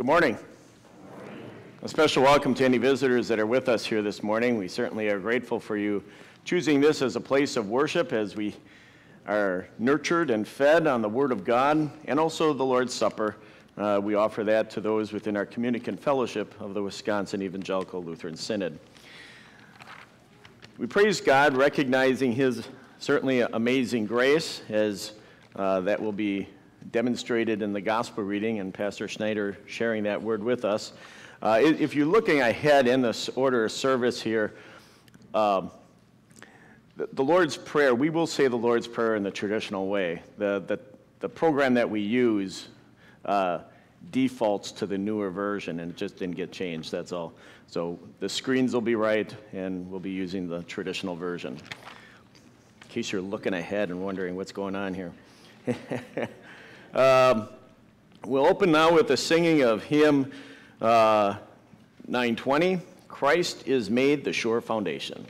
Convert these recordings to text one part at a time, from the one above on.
Good morning. A special welcome to any visitors that are with us here this morning. We certainly are grateful for you choosing this as a place of worship as we are nurtured and fed on the Word of God and also the Lord's Supper. Uh, we offer that to those within our communicant fellowship of the Wisconsin Evangelical Lutheran Synod. We praise God, recognizing His certainly amazing grace, as uh, that will be demonstrated in the gospel reading, and Pastor Schneider sharing that word with us. Uh, if you're looking ahead in this order of service here, um, the, the, Lord's Prayer, we will say the Lord's Prayer in the traditional way. The, the, the program that we use uh, defaults to the newer version and it just didn't get changed, that's all. So the screens will be right and we'll be using the traditional version. In case you're looking ahead and wondering what's going on here. um, we'll open now with the singing of hymn uh, 920 Christ is made the sure foundation.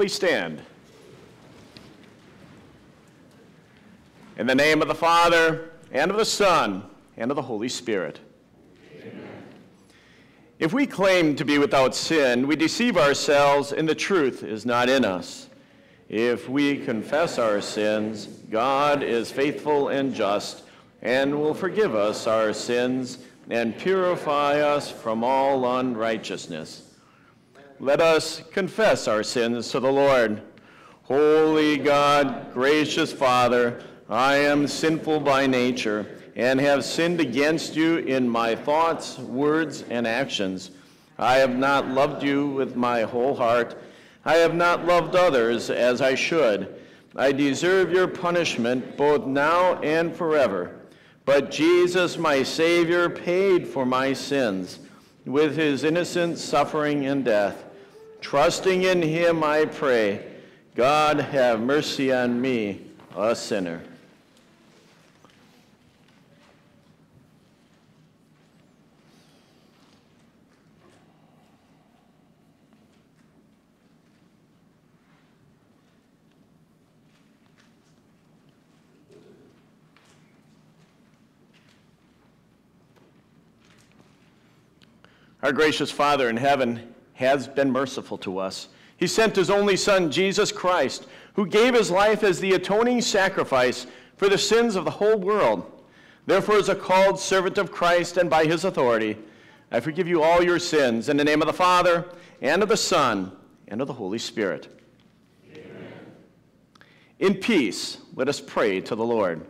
Please stand. In the name of the Father, and of the Son, and of the Holy Spirit. Amen. If we claim to be without sin, we deceive ourselves, and the truth is not in us. If we confess our sins, God is faithful and just, and will forgive us our sins and purify us from all unrighteousness. Let us confess our sins to the Lord. Holy God, gracious Father, I am sinful by nature and have sinned against you in my thoughts, words, and actions. I have not loved you with my whole heart. I have not loved others as I should. I deserve your punishment both now and forever. But Jesus, my Savior, paid for my sins with his innocent suffering and death. Trusting in him, I pray, God have mercy on me, a sinner. Our gracious Father in heaven has been merciful to us. He sent his only Son, Jesus Christ, who gave his life as the atoning sacrifice for the sins of the whole world. Therefore, as a called servant of Christ and by his authority, I forgive you all your sins in the name of the Father, and of the Son, and of the Holy Spirit. Amen. In peace, let us pray to the Lord.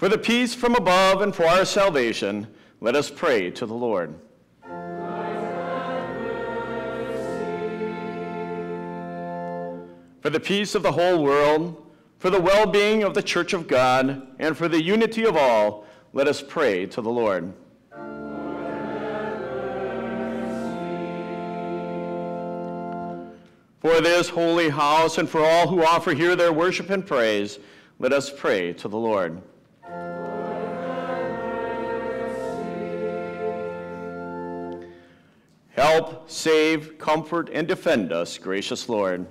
For the peace from above and for our salvation, let us pray to the Lord. For the peace of the whole world, for the well being of the Church of God, and for the unity of all, let us pray to the Lord. For this holy house and for all who offer here their worship and praise, let us pray to the Lord. Help, save, comfort, and defend us, gracious Lord.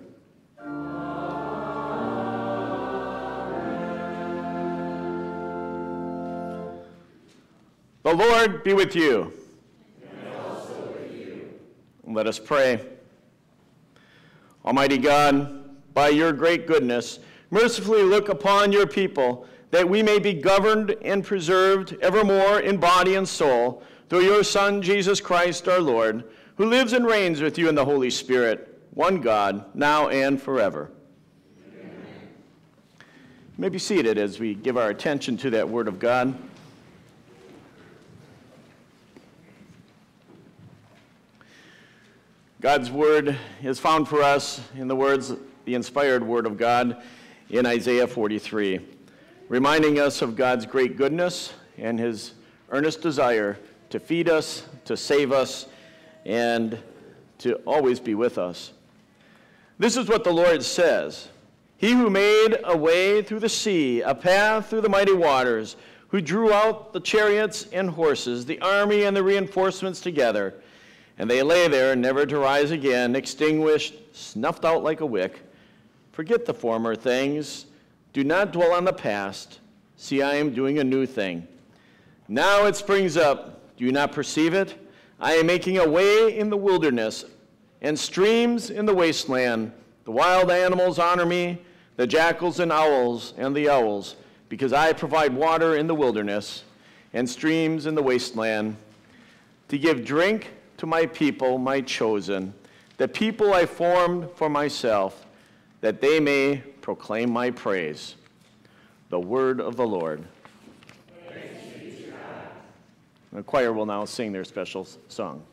The Lord be with you. With you. Let us pray. Almighty God, by your great goodness, mercifully look upon your people, that we may be governed and preserved evermore in body and soul, through your Son, Jesus Christ our Lord who lives and reigns with you in the Holy Spirit, one God, now and forever. Amen. May be seated as we give our attention to that Word of God. God's Word is found for us in the words, the inspired Word of God in Isaiah 43, reminding us of God's great goodness and His earnest desire to feed us, to save us, and to always be with us. This is what the Lord says He who made a way through the sea, a path through the mighty waters, who drew out the chariots and horses, the army and the reinforcements together, and they lay there, never to rise again, extinguished, snuffed out like a wick. Forget the former things. Do not dwell on the past. See, I am doing a new thing. Now it springs up. Do you not perceive it? I am making a way in the wilderness and streams in the wasteland. The wild animals honor me, the jackals and owls and the owls, because I provide water in the wilderness and streams in the wasteland to give drink to my people, my chosen, the people I formed for myself, that they may proclaim my praise. The word of the Lord. The choir will now sing their special song.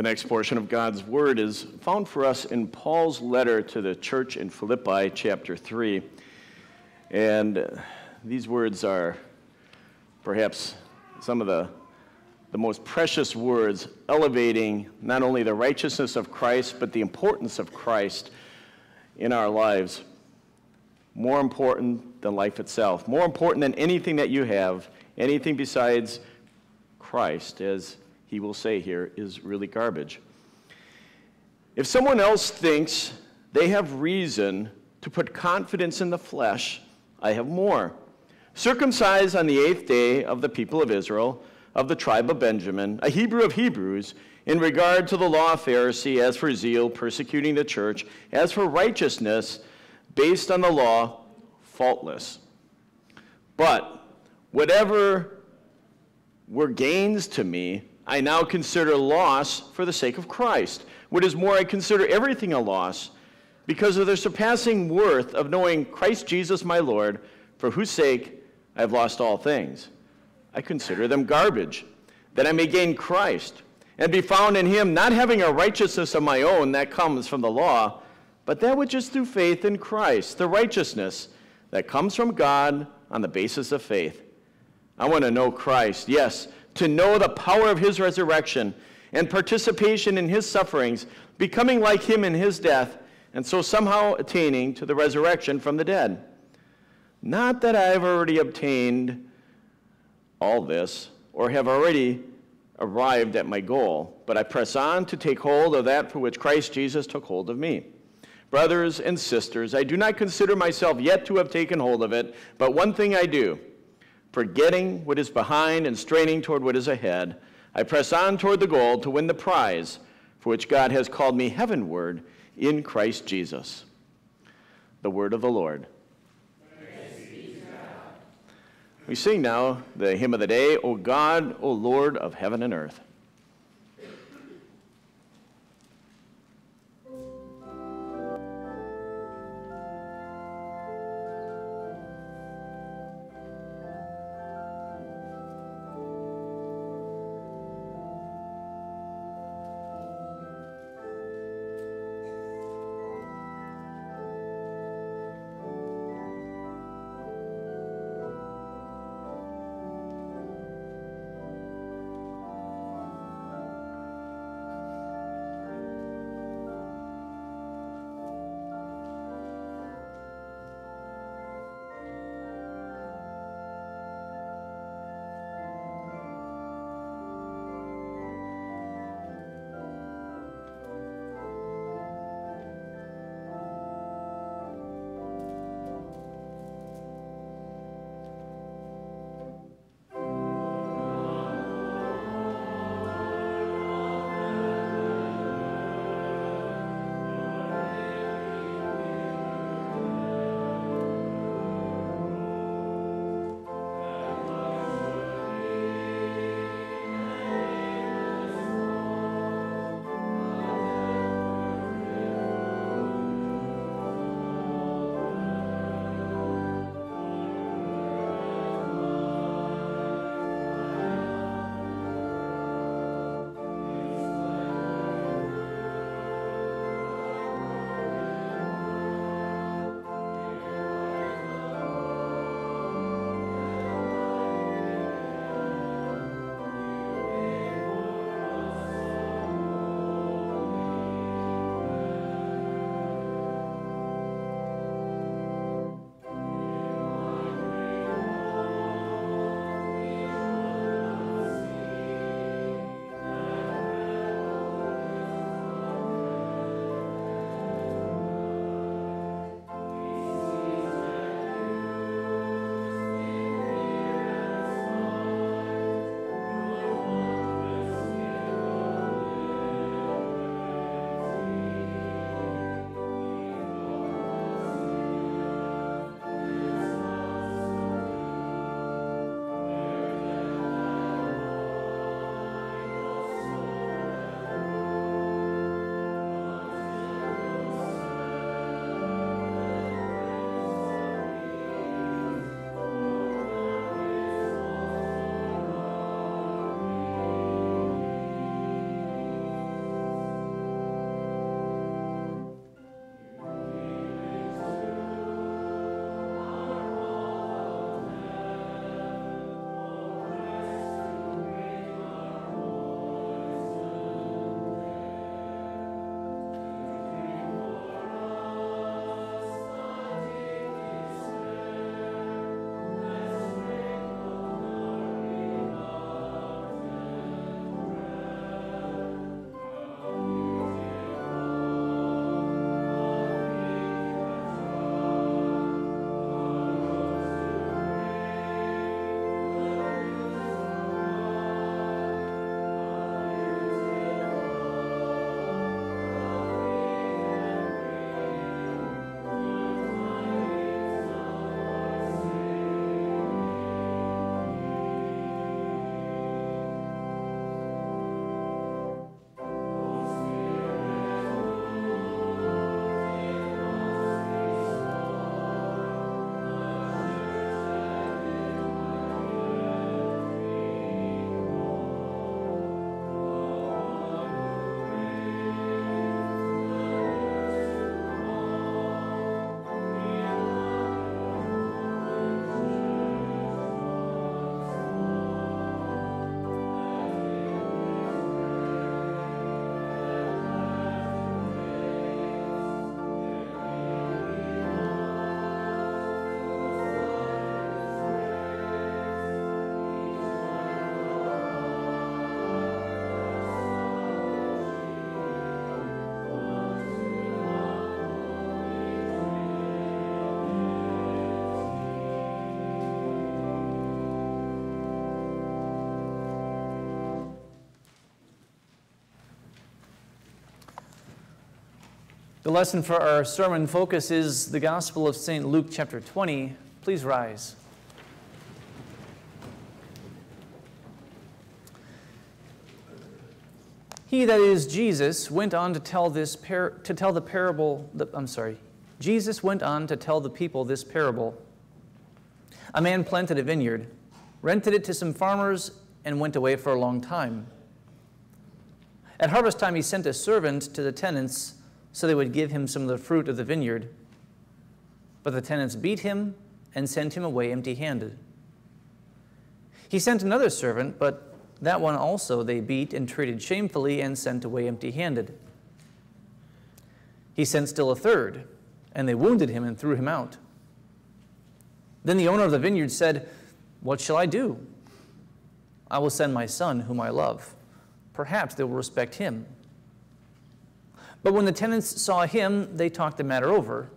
The next portion of God's Word is found for us in Paul's letter to the church in Philippi, chapter 3. And these words are perhaps some of the, the most precious words, elevating not only the righteousness of Christ, but the importance of Christ in our lives. More important than life itself, more important than anything that you have, anything besides Christ, as he will say here, is really garbage. If someone else thinks they have reason to put confidence in the flesh, I have more. Circumcised on the eighth day of the people of Israel, of the tribe of Benjamin, a Hebrew of Hebrews, in regard to the law of Pharisee, as for zeal, persecuting the church, as for righteousness, based on the law, faultless. But whatever were gains to me, I now consider loss for the sake of Christ. What is more, I consider everything a loss because of the surpassing worth of knowing Christ Jesus my Lord, for whose sake I have lost all things. I consider them garbage, that I may gain Christ and be found in him, not having a righteousness of my own that comes from the law, but that which is through faith in Christ, the righteousness that comes from God on the basis of faith. I want to know Christ, yes to know the power of his resurrection and participation in his sufferings, becoming like him in his death, and so somehow attaining to the resurrection from the dead. Not that I have already obtained all this or have already arrived at my goal, but I press on to take hold of that for which Christ Jesus took hold of me. Brothers and sisters, I do not consider myself yet to have taken hold of it, but one thing I do Forgetting what is behind and straining toward what is ahead, I press on toward the goal to win the prize for which God has called me heavenward in Christ Jesus. The word of the Lord. We sing now the hymn of the day, O God, O Lord of heaven and earth. The lesson for our sermon focus is the Gospel of St. Luke, chapter 20. Please rise. He, that is Jesus, went on to tell, this par- to tell the parable. The, I'm sorry. Jesus went on to tell the people this parable. A man planted a vineyard, rented it to some farmers, and went away for a long time. At harvest time, he sent a servant to the tenants so they would give him some of the fruit of the vineyard. But the tenants beat him and sent him away empty handed. He sent another servant, but that one also they beat and treated shamefully and sent away empty handed. He sent still a third, and they wounded him and threw him out. Then the owner of the vineyard said, What shall I do? I will send my son, whom I love. Perhaps they will respect him. But when the tenants saw him, they talked the matter over.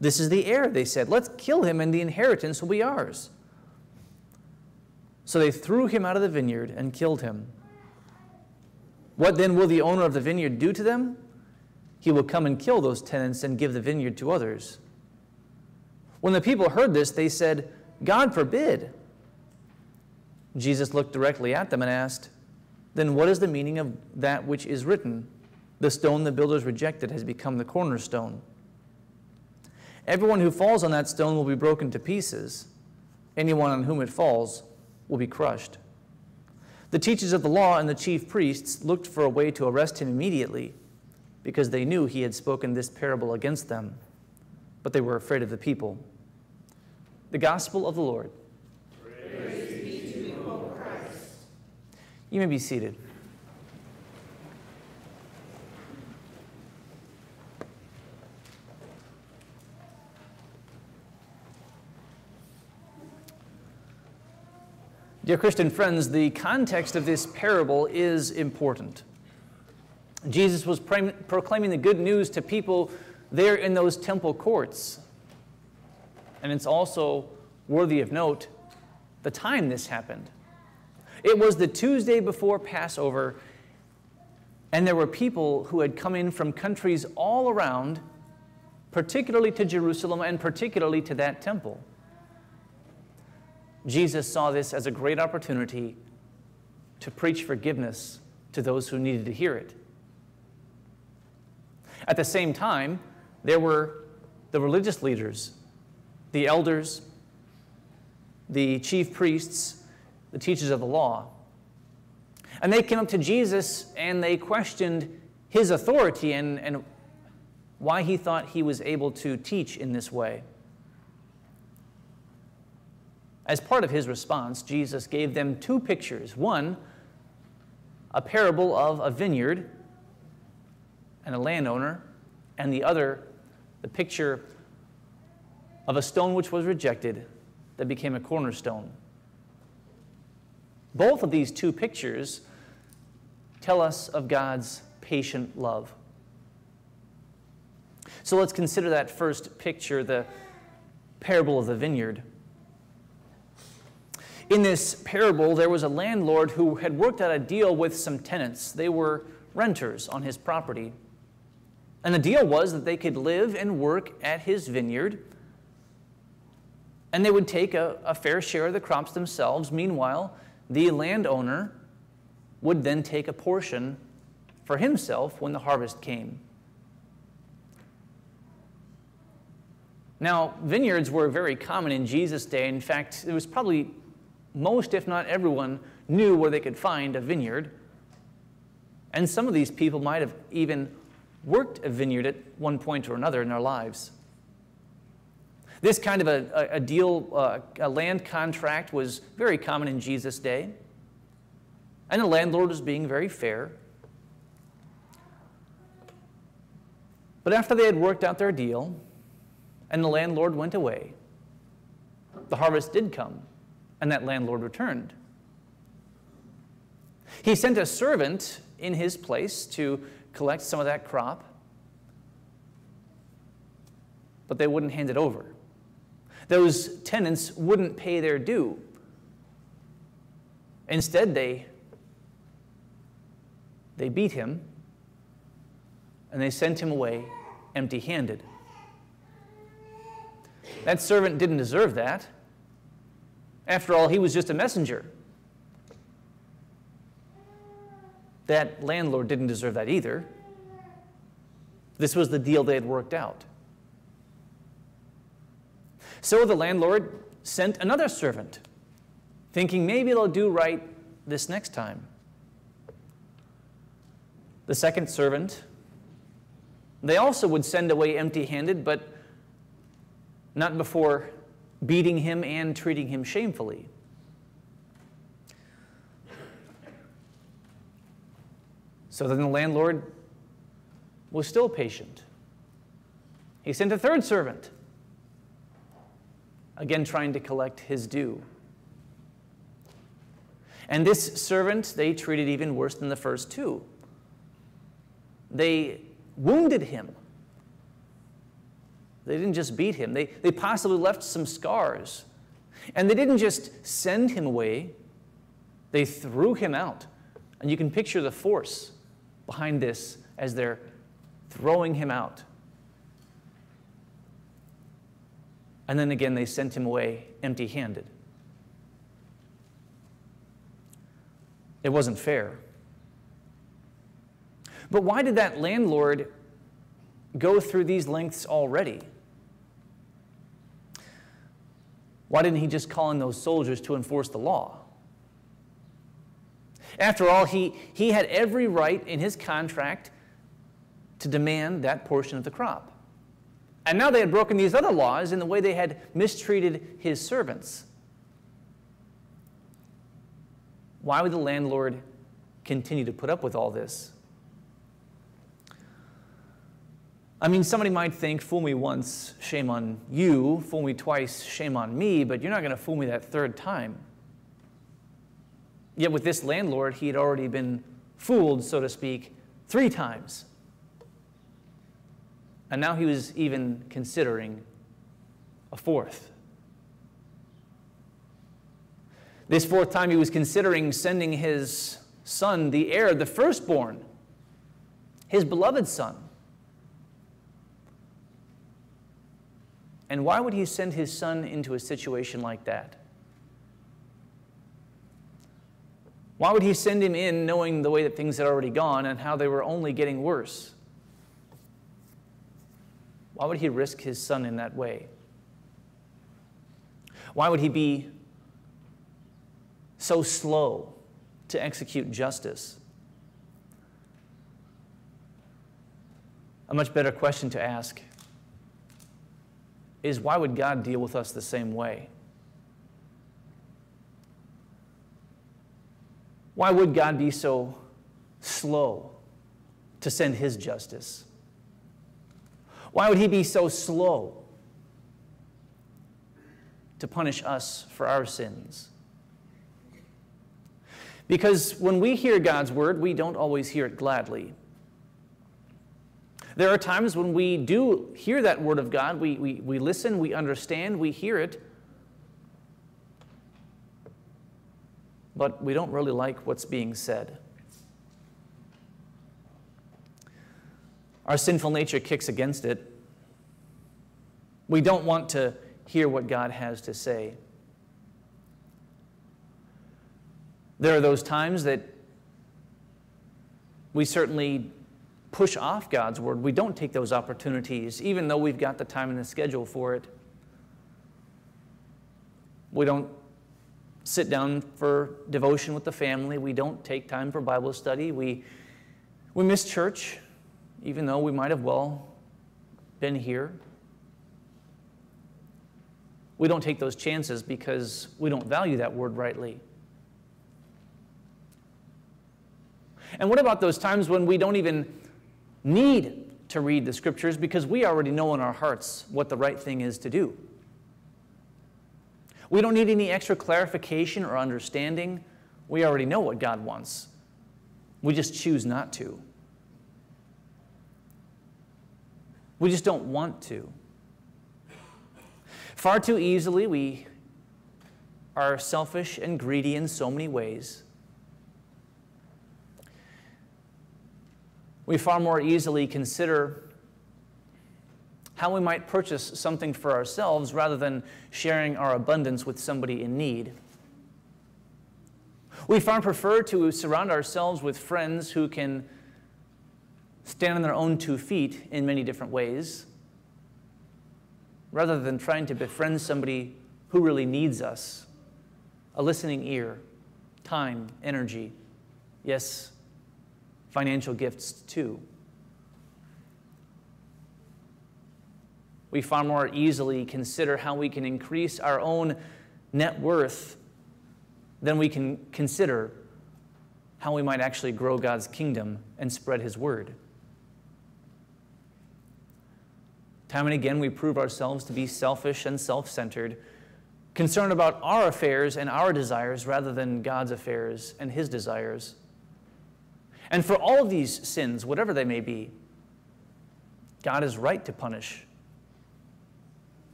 This is the heir, they said. Let's kill him, and the inheritance will be ours. So they threw him out of the vineyard and killed him. What then will the owner of the vineyard do to them? He will come and kill those tenants and give the vineyard to others. When the people heard this, they said, God forbid. Jesus looked directly at them and asked, Then what is the meaning of that which is written? The stone the builders rejected has become the cornerstone. Everyone who falls on that stone will be broken to pieces. Anyone on whom it falls will be crushed. The teachers of the law and the chief priests looked for a way to arrest him immediately because they knew he had spoken this parable against them, but they were afraid of the people. The Gospel of the Lord. You may be seated. Dear Christian friends, the context of this parable is important. Jesus was proclaiming the good news to people there in those temple courts. And it's also worthy of note the time this happened. It was the Tuesday before Passover, and there were people who had come in from countries all around, particularly to Jerusalem and particularly to that temple. Jesus saw this as a great opportunity to preach forgiveness to those who needed to hear it. At the same time, there were the religious leaders, the elders, the chief priests, the teachers of the law. And they came up to Jesus and they questioned his authority and, and why he thought he was able to teach in this way. As part of his response, Jesus gave them two pictures. One, a parable of a vineyard and a landowner, and the other, the picture of a stone which was rejected that became a cornerstone. Both of these two pictures tell us of God's patient love. So let's consider that first picture, the parable of the vineyard. In this parable, there was a landlord who had worked out a deal with some tenants. They were renters on his property. And the deal was that they could live and work at his vineyard, and they would take a, a fair share of the crops themselves. Meanwhile, the landowner would then take a portion for himself when the harvest came. Now, vineyards were very common in Jesus' day. In fact, it was probably most, if not everyone, knew where they could find a vineyard. And some of these people might have even worked a vineyard at one point or another in their lives. This kind of a, a deal, uh, a land contract, was very common in Jesus' day. And the landlord was being very fair. But after they had worked out their deal and the landlord went away, the harvest did come and that landlord returned. He sent a servant in his place to collect some of that crop, but they wouldn't hand it over. Those tenants wouldn't pay their due. Instead, they, they beat him and they sent him away empty handed. That servant didn't deserve that. After all, he was just a messenger. That landlord didn't deserve that either. This was the deal they had worked out. So the landlord sent another servant, thinking maybe they'll do right this next time. The second servant, they also would send away empty handed, but not before beating him and treating him shamefully. So then the landlord was still patient. He sent a third servant, again trying to collect his due. And this servant they treated even worse than the first two. They wounded him. They didn't just beat him, they, they possibly left some scars. And they didn't just send him away, they threw him out. And you can picture the force behind this as they're throwing him out. And then again, they sent him away empty handed. It wasn't fair. But why did that landlord go through these lengths already? Why didn't he just call in those soldiers to enforce the law? After all, he, he had every right in his contract to demand that portion of the crop. And now they had broken these other laws in the way they had mistreated his servants. Why would the landlord continue to put up with all this? I mean, somebody might think, fool me once, shame on you, fool me twice, shame on me, but you're not going to fool me that third time. Yet with this landlord, he had already been fooled, so to speak, three times. And now he was even considering a fourth. This fourth time, he was considering sending his son, the heir, the firstborn, his beloved son, And why would he send his son into a situation like that? Why would he send him in knowing the way that things had already gone and how they were only getting worse? Why would he risk his son in that way? Why would he be so slow to execute justice? A much better question to ask is why would God deal with us the same way? Why would God be so slow to send his justice? Why would he be so slow to punish us for our sins? Because when we hear God's word, we don't always hear it gladly. There are times when we do hear that word of God, we, we, we listen, we understand, we hear it, but we don't really like what's being said. Our sinful nature kicks against it. We don't want to hear what God has to say. There are those times that we certainly push off God's word. We don't take those opportunities, even though we've got the time and the schedule for it. We don't sit down for devotion with the family. We don't take time for Bible study. We, we miss church, even though we might have well been here. We don't take those chances because we don't value that word rightly. And what about those times when we don't even need to read the scriptures because we already know in our hearts what the right thing is to do. We don't need any extra clarification or understanding. We already know what God wants. We just choose not to. We just don't want to. Far too easily, we are selfish and greedy in so many ways. We far more easily consider how we might purchase something for ourselves rather than sharing our abundance with somebody in need. We far prefer to surround ourselves with friends who can stand on their own two feet in many different ways, rather than trying to befriend somebody who really needs us a listening ear, time, energy, yes, financial gifts too. We far more easily consider how we can increase our own net worth than we can consider how we might actually grow God's kingdom and spread His word. Time and again, we prove ourselves to be selfish and self centered, concerned about our affairs and our desires rather than God's affairs and His desires. And for all of these sins, whatever they may be, God is right to punish.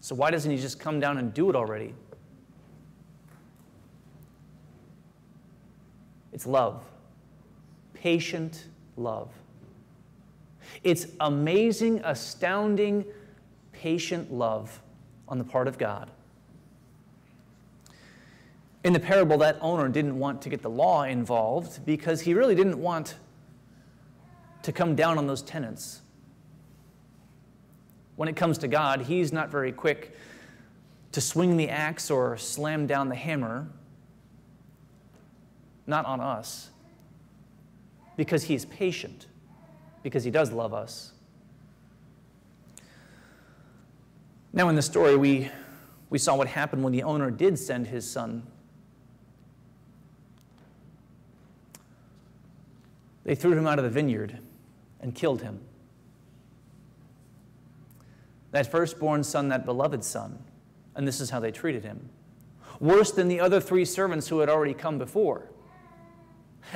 So why doesn't He just come down and do it already? It's love, patient love. It's amazing, astounding, patient love on the part of God. In the parable, that owner didn't want to get the law involved because he really didn't want to come down on those tenants. When it comes to God, he's not very quick to swing the axe or slam down the hammer not on us, because He's patient, because He does love us. Now, in the story, we, we saw what happened when the owner did send his son. They threw him out of the vineyard and killed him. That firstborn son, that beloved son, and this is how they treated him. Worse than the other three servants who had already come before.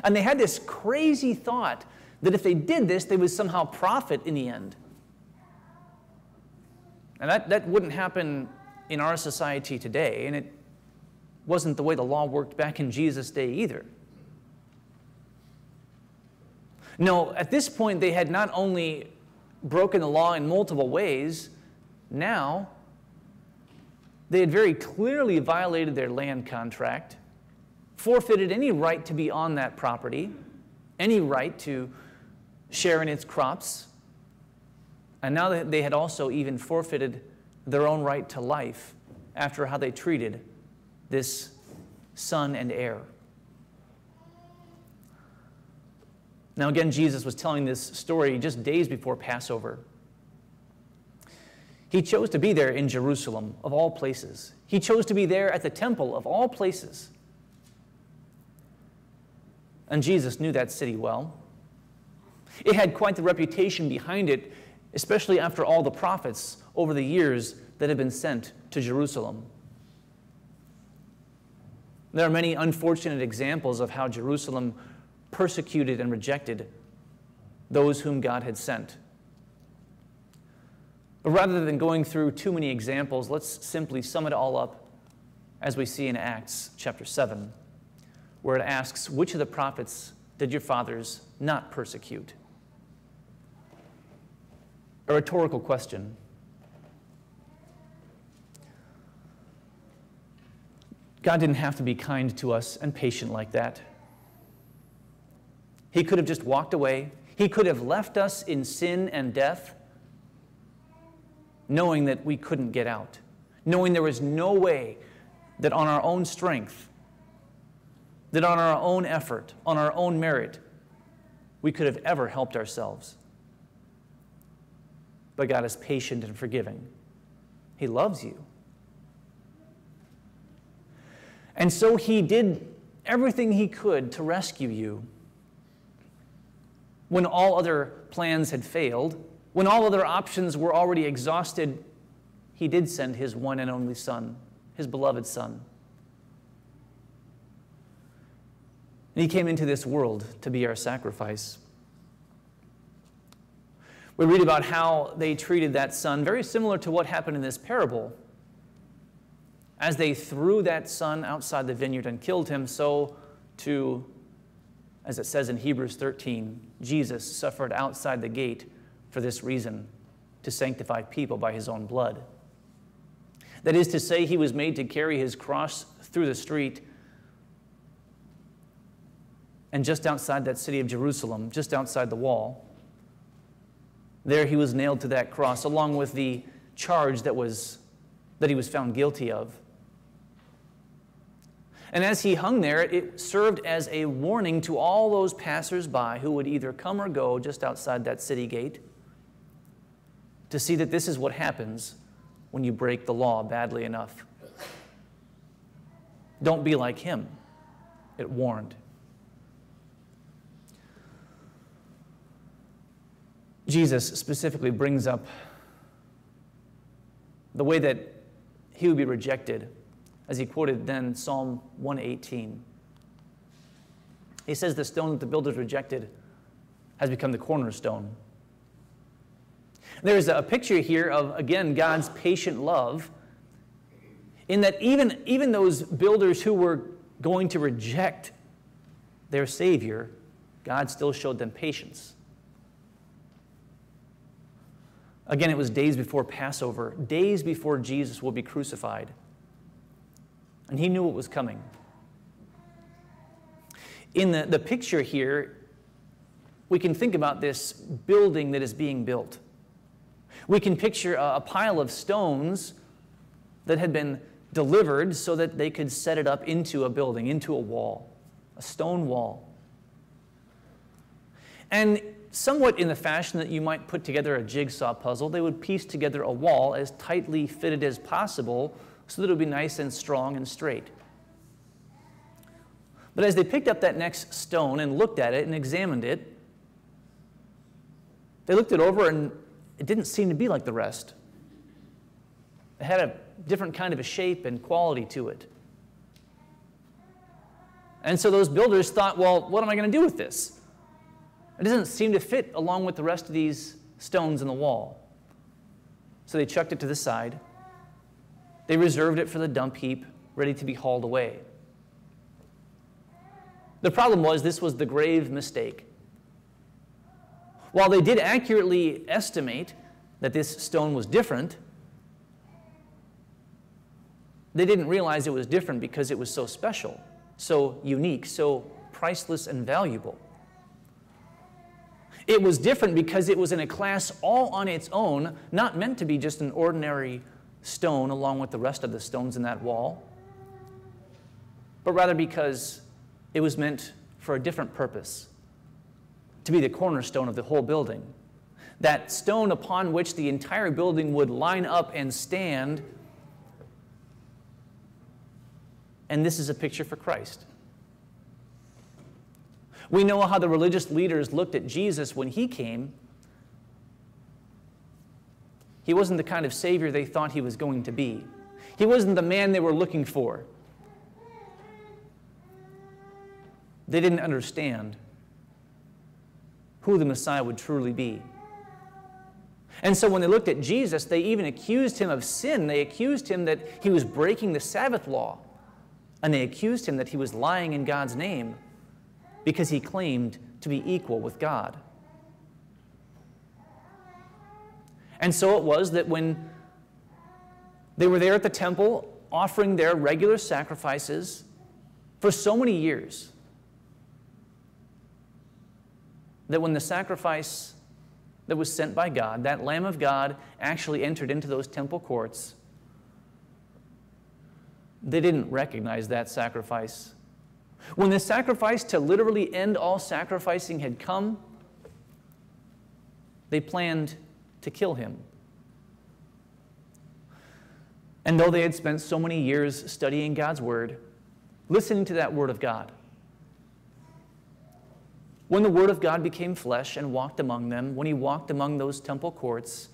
And they had this crazy thought that if they did this, they would somehow profit in the end. And that, that wouldn't happen in our society today, and it wasn't the way the law worked back in Jesus' day either. No, at this point, they had not only broken the law in multiple ways, now they had very clearly violated their land contract forfeited any right to be on that property, any right to share in its crops. And now they had also even forfeited their own right to life after how they treated this son and heir. Now, again, Jesus was telling this story just days before Passover. He chose to be there in Jerusalem, of all places. He chose to be there at the temple, of all places. And Jesus knew that city well. It had quite the reputation behind it, especially after all the prophets over the years that had been sent to Jerusalem. There are many unfortunate examples of how Jerusalem persecuted and rejected those whom God had sent. But rather than going through too many examples, let's simply sum it all up as we see in Acts chapter 7 where it asks, Which of the prophets did your fathers not persecute? A rhetorical question. God didn't have to be kind to us and patient like that. He could have just walked away. He could have left us in sin and death, knowing that we couldn't get out, knowing there was no way that on our own strength that on our own effort, on our own merit, we could have ever helped ourselves. But God is patient and forgiving. He loves you. And so He did everything He could to rescue you. When all other plans had failed, when all other options were already exhausted, He did send His one and only Son, His beloved Son. And he came into this world to be our sacrifice. We read about how they treated that son, very similar to what happened in this parable. As they threw that son outside the vineyard and killed him, so too As it says in Hebrews 13, Jesus suffered outside the gate for this reason to sanctify people by his own blood. That is to say, he was made to carry his cross through the street. And just outside that city of Jerusalem, just outside the wall, there he was nailed to that cross, along with the charge that, was, that he was found guilty of. And as he hung there, it served as a warning to all those passersby who would either come or go just outside that city gate to see that this is what happens when you break the law badly enough. Don't be like him, it warned. Jesus specifically brings up the way that he would be rejected, as he quoted then Psalm 118. He says, The stone that the builders rejected has become the cornerstone. There's a picture here of, again, God's patient love, in that even, even those builders who were going to reject their Savior, God still showed them patience. Again, it was days before Passover, days before Jesus will be crucified. And he knew what was coming. In the, the picture here, we can think about this building that is being built. We can picture a, a pile of stones that had been delivered so that they could set it up into a building, into a wall, a stone wall. And somewhat in the fashion that you might put together a jigsaw puzzle, they would piece together a wall as tightly fitted as possible so that it would be nice and strong and straight. But as they picked up that next stone and looked at it and examined it, they looked it over and it didn't seem to be like the rest. It had a different kind of a shape and quality to it. And so those builders thought, well, what am I going to do with this? It doesn't seem to fit along with the rest of these stones in the wall. So they chucked it to the side. They reserved it for the dump heap, ready to be hauled away. The problem was this was the grave mistake. While they did accurately estimate that this stone was different, they didn't realize it was different because it was so special, so unique, so priceless and valuable. It was different because it was in a class all on its own, not meant to be just an ordinary stone along with the rest of the stones in that wall, but rather because it was meant for a different purpose to be the cornerstone of the whole building. That stone upon which the entire building would line up and stand. And this is a picture for Christ. We know how the religious leaders looked at Jesus when he came. He wasn't the kind of Savior they thought he was going to be, he wasn't the man they were looking for. They didn't understand who the Messiah would truly be. And so when they looked at Jesus, they even accused him of sin. They accused him that he was breaking the Sabbath law. And they accused him that he was lying in God's name because he claimed to be equal with God. And so it was that when they were there at the temple offering their regular sacrifices for so many years, that when the sacrifice that was sent by God, that Lamb of God, actually entered into those temple courts, they didn't recognize that sacrifice. When the sacrifice to literally end all sacrificing had come, they planned to kill him. And though they had spent so many years studying God's Word, listening to that Word of God, when the Word of God became flesh and walked among them, when he walked among those temple courts,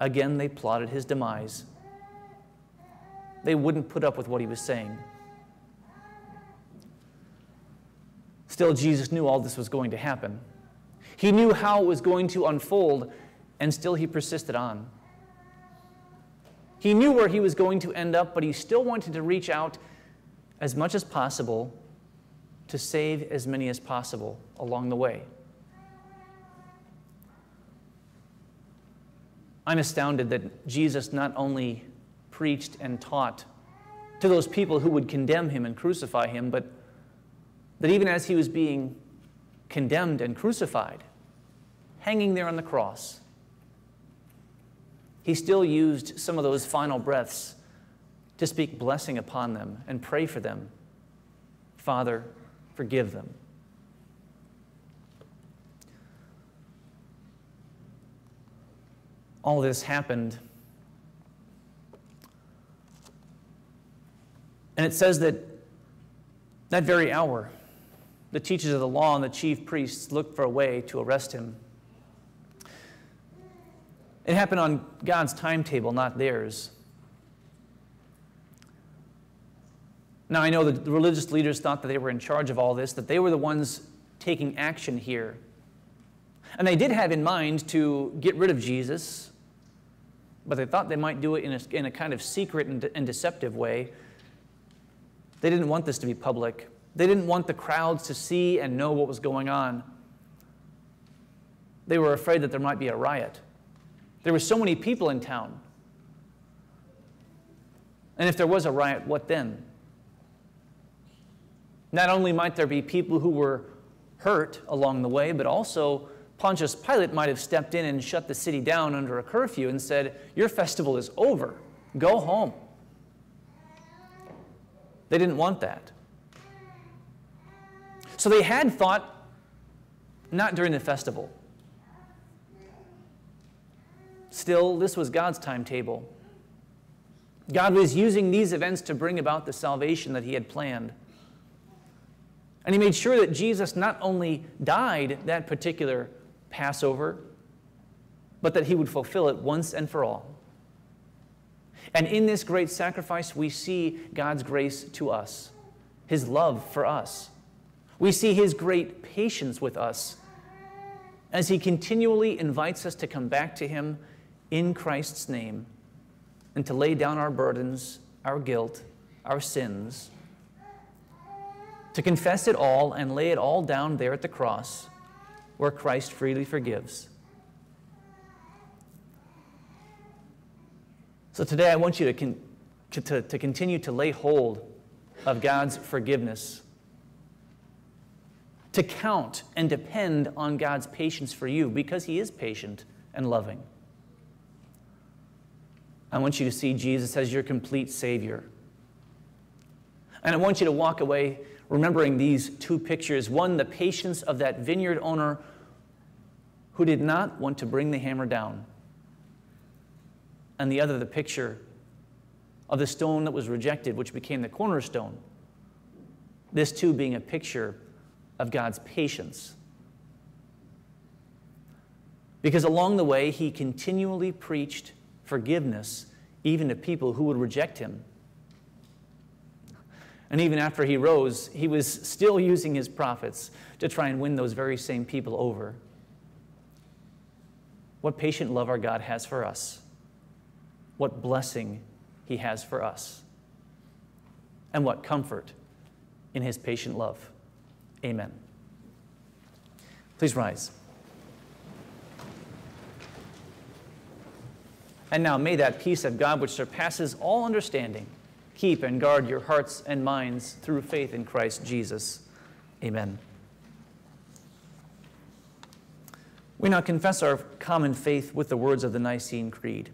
again they plotted his demise. They wouldn't put up with what he was saying. Still, Jesus knew all this was going to happen. He knew how it was going to unfold, and still he persisted on. He knew where he was going to end up, but he still wanted to reach out as much as possible to save as many as possible along the way. I'm astounded that Jesus not only preached and taught to those people who would condemn him and crucify him, but that even as he was being condemned and crucified, hanging there on the cross, he still used some of those final breaths to speak blessing upon them and pray for them. Father, forgive them. All this happened. And it says that that very hour, the teachers of the law and the chief priests looked for a way to arrest him. It happened on God's timetable, not theirs. Now, I know that the religious leaders thought that they were in charge of all this, that they were the ones taking action here. And they did have in mind to get rid of Jesus, but they thought they might do it in a, in a kind of secret and, de- and deceptive way. They didn't want this to be public. They didn't want the crowds to see and know what was going on. They were afraid that there might be a riot. There were so many people in town. And if there was a riot, what then? Not only might there be people who were hurt along the way, but also Pontius Pilate might have stepped in and shut the city down under a curfew and said, Your festival is over. Go home. They didn't want that. So they had thought, not during the festival. Still, this was God's timetable. God was using these events to bring about the salvation that He had planned. And He made sure that Jesus not only died that particular Passover, but that He would fulfill it once and for all. And in this great sacrifice, we see God's grace to us, His love for us. We see His great patience with us as He continually invites us to come back to Him in Christ's name and to lay down our burdens, our guilt, our sins, to confess it all and lay it all down there at the cross where Christ freely forgives. So today I want you to, to, to continue to lay hold of God's forgiveness, to count and depend on God's patience for you because He is patient and loving. I want you to see Jesus as your complete Savior. And I want you to walk away remembering these two pictures one, the patience of that vineyard owner who did not want to bring the hammer down, and the other, the picture of the stone that was rejected, which became the cornerstone. This too being a picture of God's patience. Because along the way, he continually preached forgiveness even to people who would reject him. And even after he rose, he was still using his prophets to try and win those very same people over. What patient love our God has for us. What blessing he has for us. And what comfort in his patient love. Amen. Please rise. And now may that peace of God, which surpasses all understanding, keep and guard your hearts and minds through faith in Christ Jesus. Amen. We now confess our common faith with the words of the Nicene Creed.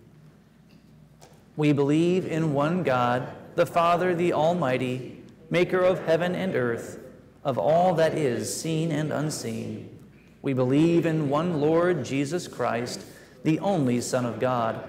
We believe in one God, the Father, the Almighty, maker of heaven and earth, of all that is seen and unseen. We believe in one Lord Jesus Christ, the only Son of God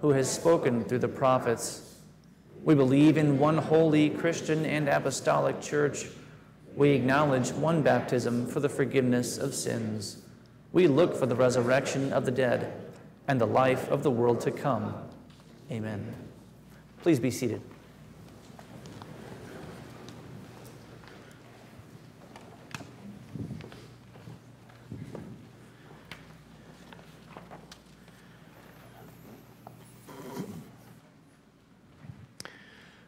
who has spoken through the prophets. We believe in one holy Christian and apostolic church. We acknowledge one baptism for the forgiveness of sins. We look for the resurrection of the dead and the life of the world to come. Amen. Please be seated.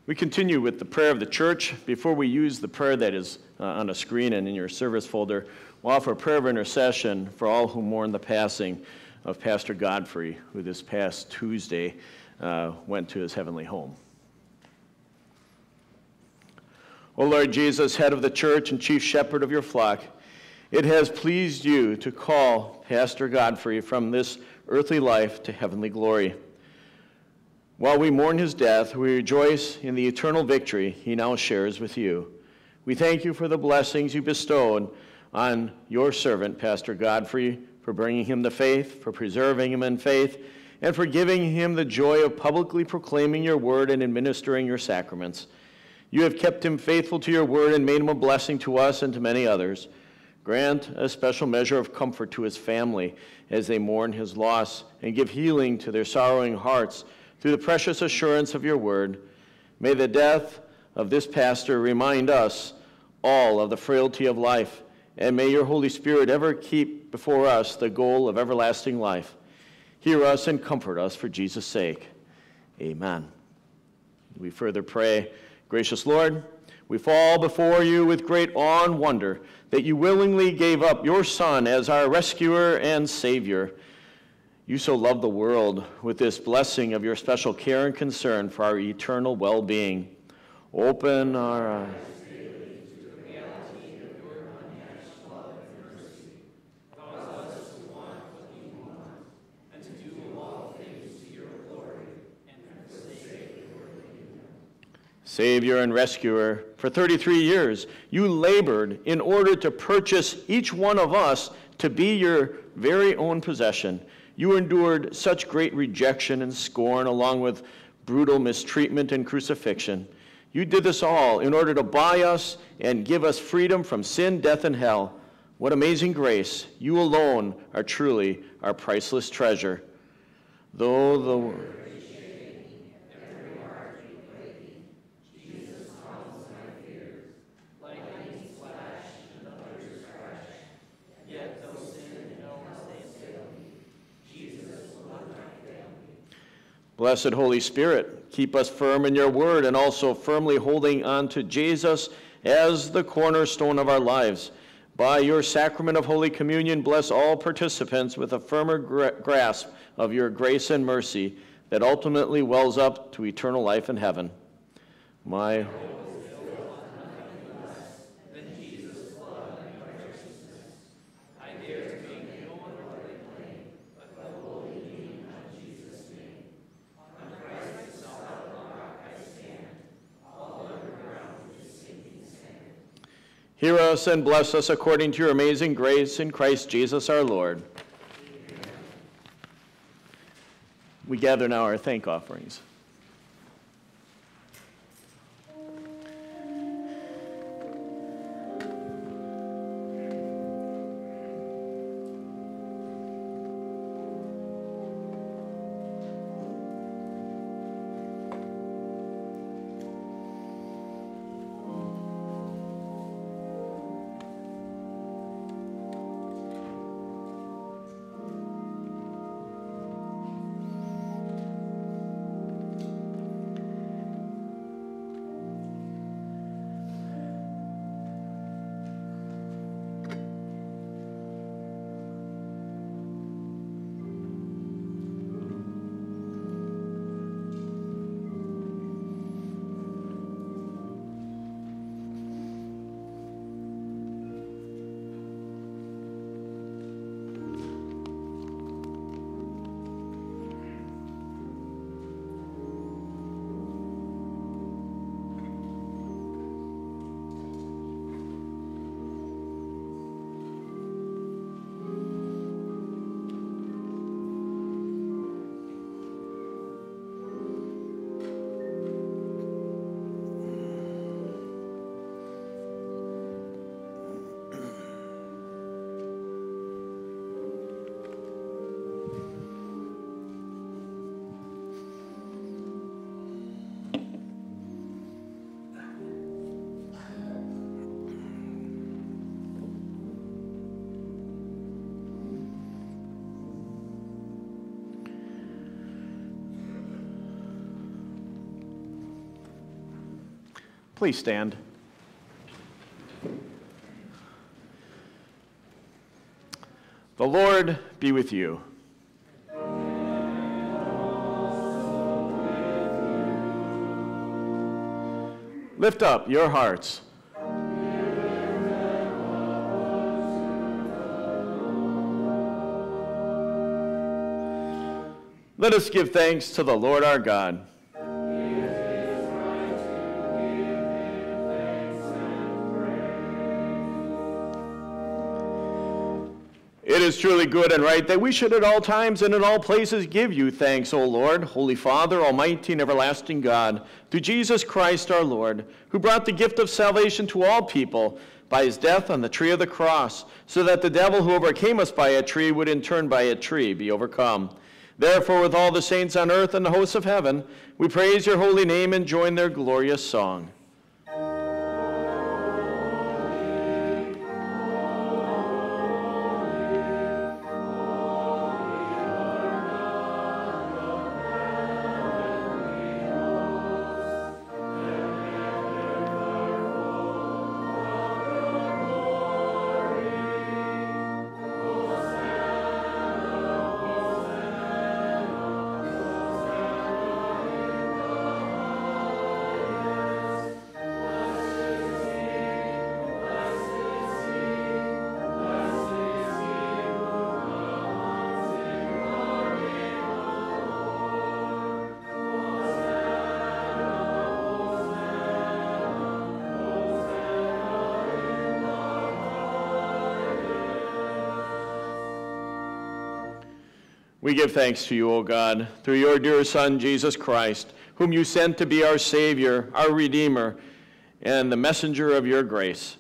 We continue with the prayer of the church. Before we use the prayer that is uh, on a screen and in your service folder, we'll offer a prayer of intercession for all who mourn the passing of Pastor Godfrey, who this past Tuesday uh, went to his heavenly home. O Lord Jesus, head of the church and chief shepherd of your flock, it has pleased you to call Pastor Godfrey from this earthly life to heavenly glory. While we mourn his death, we rejoice in the eternal victory he now shares with you. We thank you for the blessings you bestowed on your servant, Pastor Godfrey, for bringing him to faith, for preserving him in faith, and for giving him the joy of publicly proclaiming your word and administering your sacraments. You have kept him faithful to your word and made him a blessing to us and to many others. Grant a special measure of comfort to his family as they mourn his loss, and give healing to their sorrowing hearts through the precious assurance of your word, may the death of this pastor remind us all of the frailty of life, and may your Holy Spirit ever keep before us the goal of everlasting life. Hear us and comfort us for Jesus' sake. Amen. We further pray, gracious Lord, we fall before you with great awe and wonder that you willingly gave up your Son as our rescuer and Savior you so love the world with this blessing of your special care and concern for our eternal well being. Open our eyes. Savior and rescuer, for 33 years you labored in order to purchase each one of us to be your very own possession. You endured such great rejection and scorn, along with brutal mistreatment and crucifixion. You did this all in order to buy us and give us freedom from sin, death, and hell. What amazing grace! You alone are truly our priceless treasure. Though the Blessed Holy Spirit, keep us firm in your word and also firmly holding on to Jesus as the cornerstone of our lives. By your sacrament of Holy Communion, bless all participants with a firmer grasp of your grace and mercy that ultimately wells up to eternal life in heaven. My Hear us and bless us according to your amazing grace in Christ Jesus our Lord. We gather now our thank offerings. Please stand. The Lord be with you. Lift up your hearts. Let us give thanks to the Lord our God. Truly good and right that we should at all times and in all places give you thanks, O Lord, Holy Father, Almighty and everlasting God, through Jesus Christ our Lord, who brought the gift of salvation to all people by his death on the tree of the cross, so that the devil who overcame us by a tree would in turn by a tree be overcome. Therefore, with all the saints on earth and the hosts of heaven, we praise your holy name and join their glorious song. We give thanks to you, O God, through your dear Son, Jesus Christ, whom you sent to be our Savior, our Redeemer, and the messenger of your grace.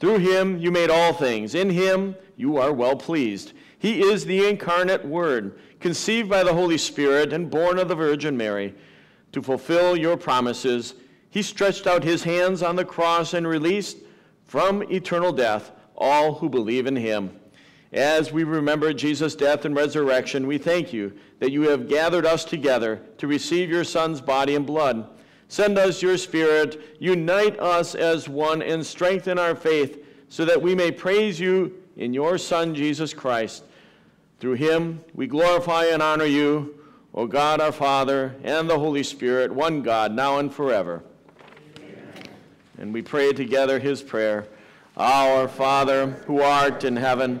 Through him you made all things. In him you are well pleased. He is the incarnate Word, conceived by the Holy Spirit and born of the Virgin Mary. To fulfill your promises, he stretched out his hands on the cross and released from eternal death all who believe in him. As we remember Jesus' death and resurrection, we thank you that you have gathered us together to receive your Son's body and blood. Send us your Spirit, unite us as one, and strengthen our faith so that we may praise you in your Son, Jesus Christ. Through him, we glorify and honor you, O God our Father, and the Holy Spirit, one God, now and forever. Amen. And we pray together his prayer Our Father, who art in heaven,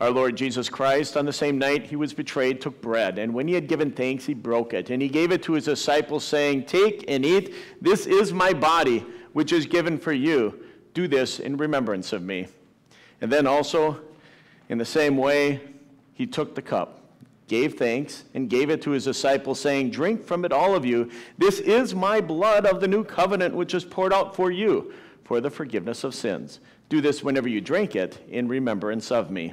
Our Lord Jesus Christ, on the same night he was betrayed, took bread, and when he had given thanks, he broke it, and he gave it to his disciples, saying, Take and eat, this is my body, which is given for you. Do this in remembrance of me. And then also, in the same way, he took the cup, gave thanks, and gave it to his disciples, saying, Drink from it, all of you. This is my blood of the new covenant, which is poured out for you for the forgiveness of sins. Do this whenever you drink it in remembrance of me.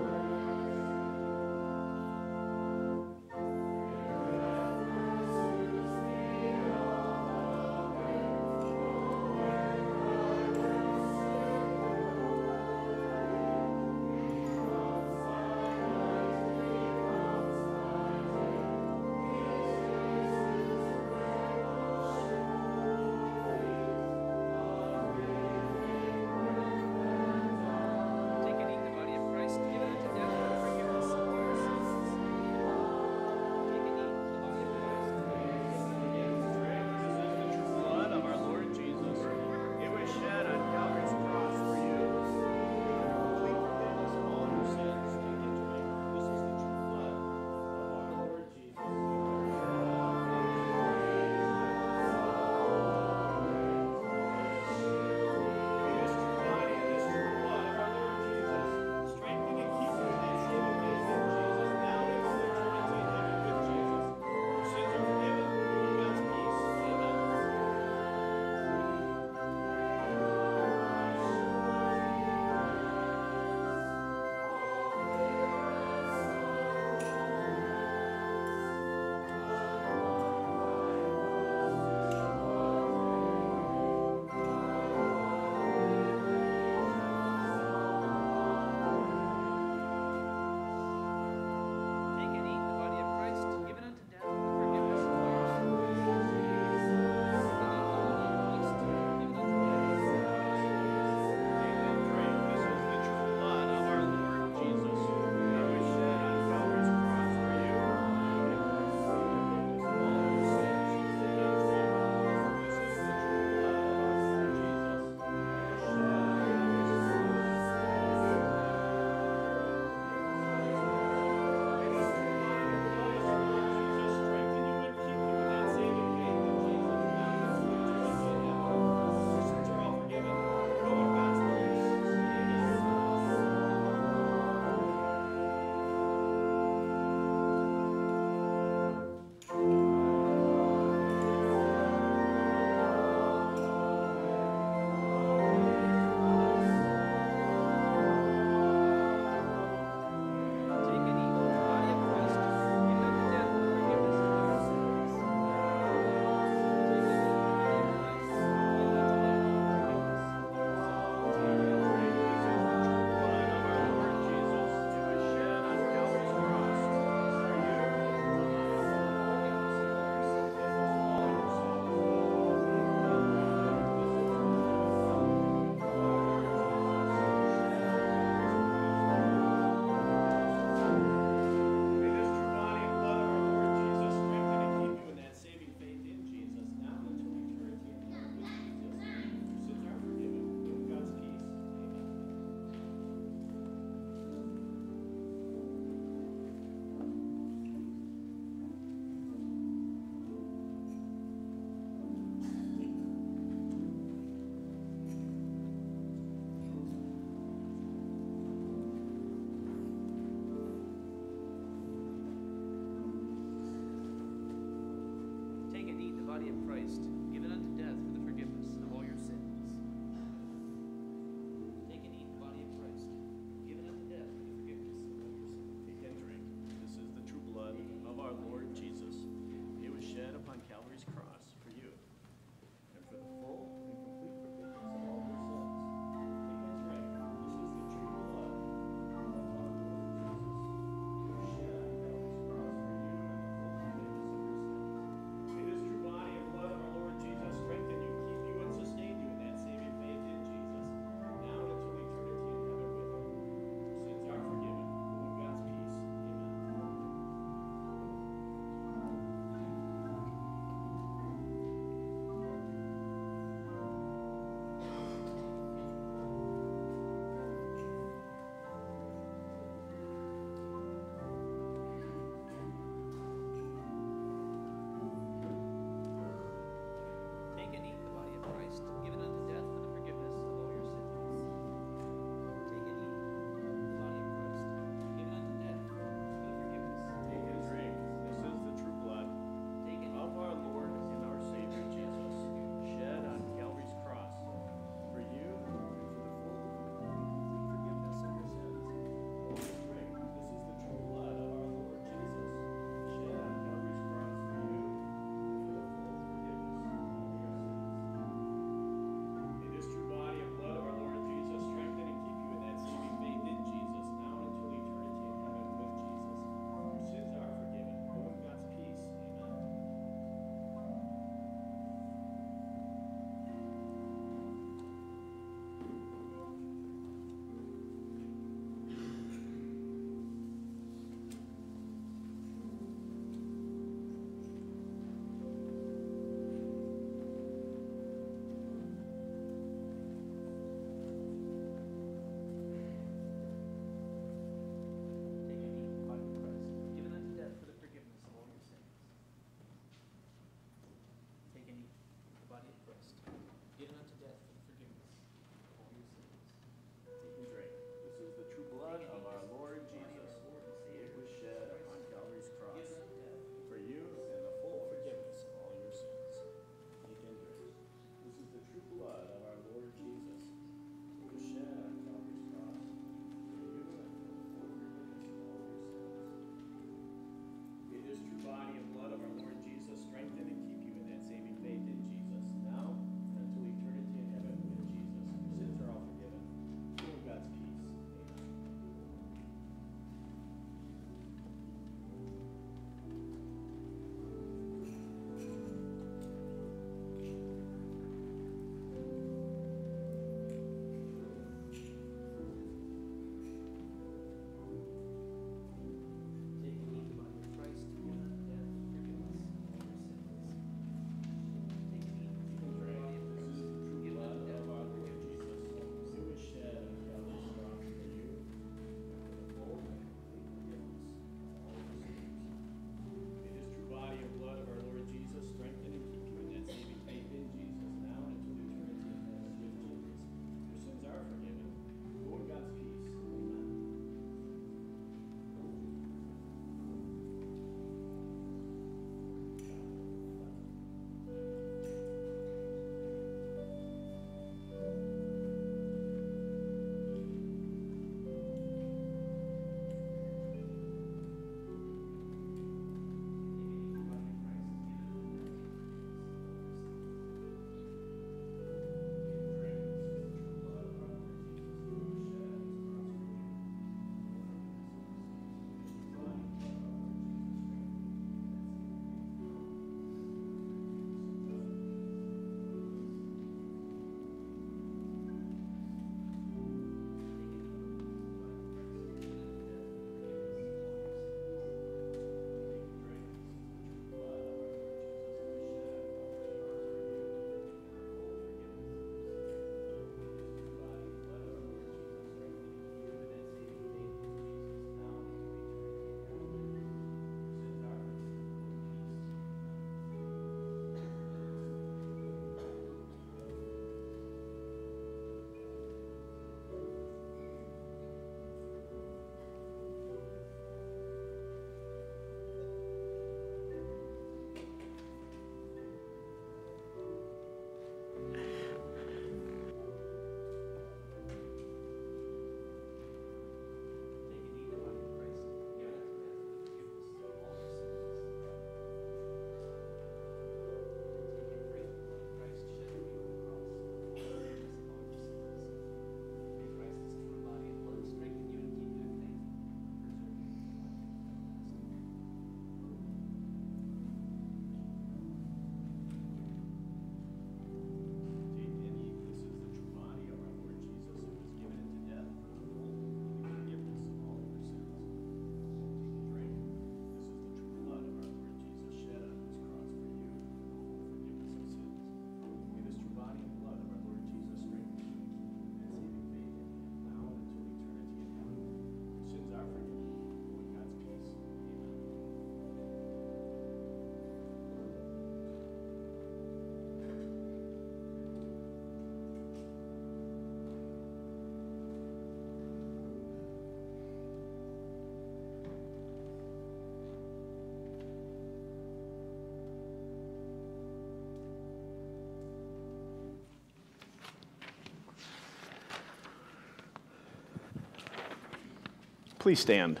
Please stand.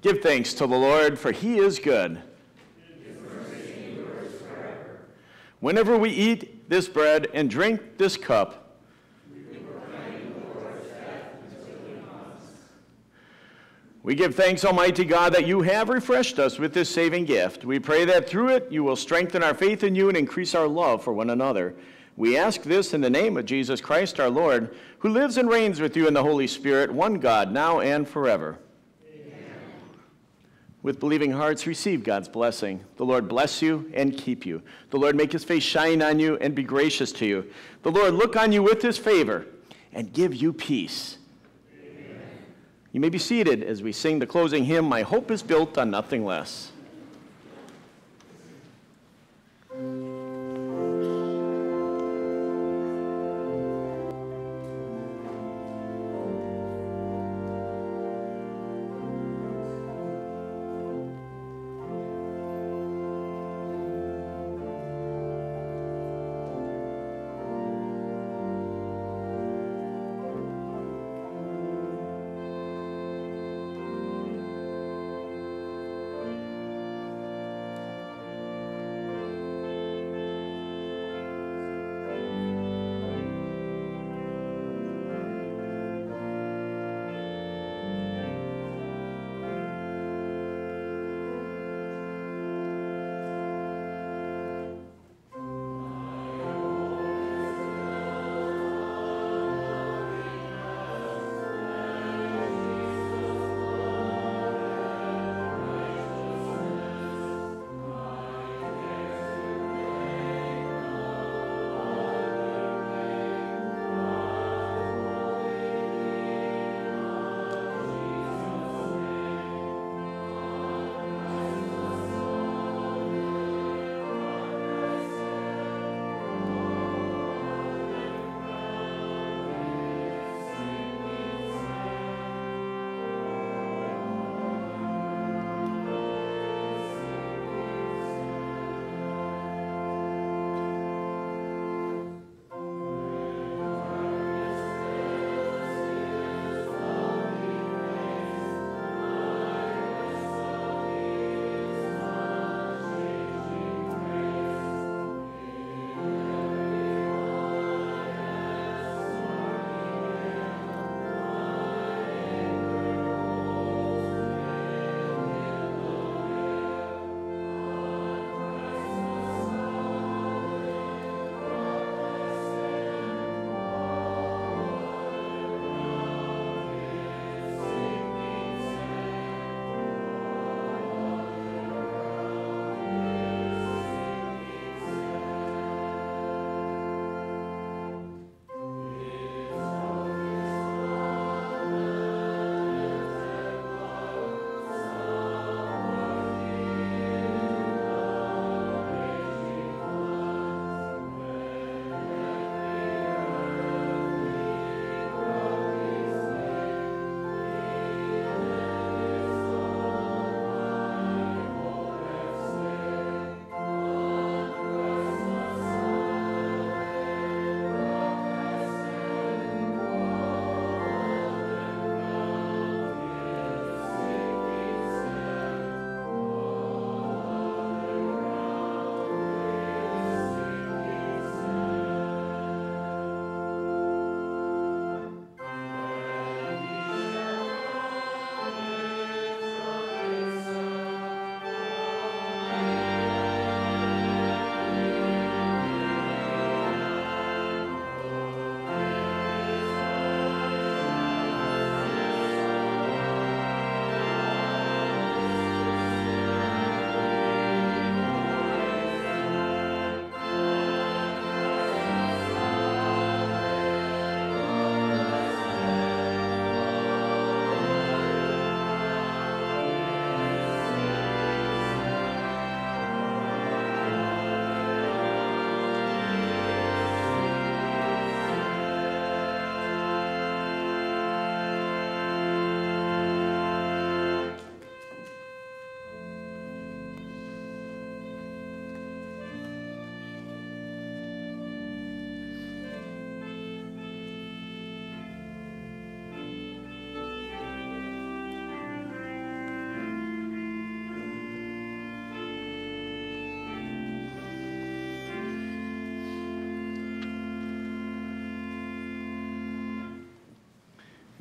Give thanks to the Lord, for he is good. Whenever we eat this bread and drink this cup, we give thanks, Almighty God, that you have refreshed us with this saving gift. We pray that through it you will strengthen our faith in you and increase our love for one another. We ask this in the name of Jesus Christ our Lord, who lives and reigns with you in the Holy Spirit, one God, now and forever. With believing hearts, receive God's blessing. The Lord bless you and keep you. The Lord make his face shine on you and be gracious to you. The Lord look on you with his favor and give you peace. Amen. You may be seated as we sing the closing hymn, My Hope is Built on Nothing Less.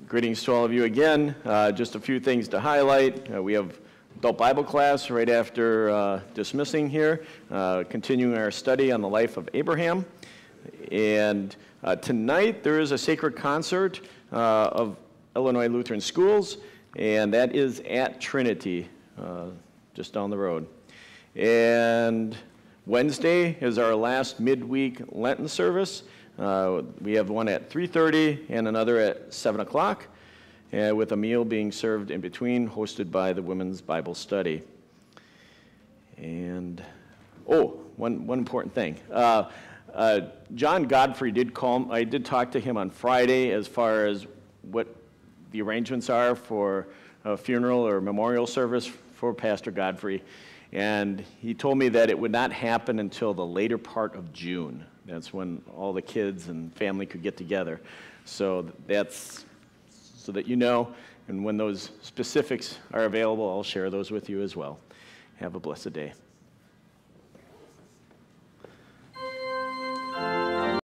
Greetings to all of you again. Uh, Just a few things to highlight. Uh, We have adult Bible class right after uh, dismissing here, uh, continuing our study on the life of Abraham. And uh, tonight, there is a sacred concert uh, of Illinois Lutheran Schools, and that is at Trinity, just down the road. And Wednesday is our last midweek Lenten service. Uh, We have one at 3:30 and another at 7 o'clock, uh, with a meal being served in between, hosted by the Women's Bible Study. And, oh, one, one important thing. Uh, uh, John Godfrey did call, I did talk to him on Friday as far as what the arrangements are for a funeral or memorial service for Pastor Godfrey. And he told me that it would not happen until the later part of June. That's when all the kids and family could get together. So that's so that you know, and when those specifics are available, I'll share those with you as well. Have a blessed day.